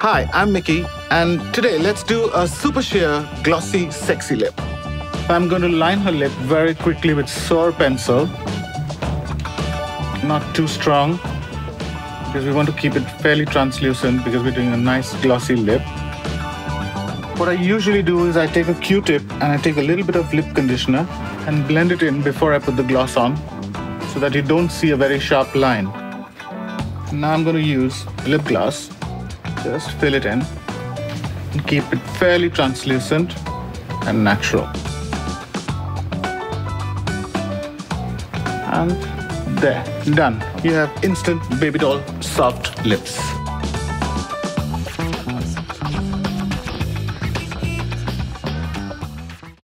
Hi, I'm Mickey, and today let's do a super sheer, glossy, sexy lip. I'm going to line her lip very quickly with Soar Pencil. Not too strong, because we want to keep it fairly translucent because we're doing a nice glossy lip. What I usually do is I take a Q-tip and I take a little bit of lip conditioner and blend it in before I put the gloss on so that you don't see a very sharp line. Now I'm going to use lip gloss. Just fill it in and keep it fairly translucent and natural. And there, done. You have instant baby doll soft lips.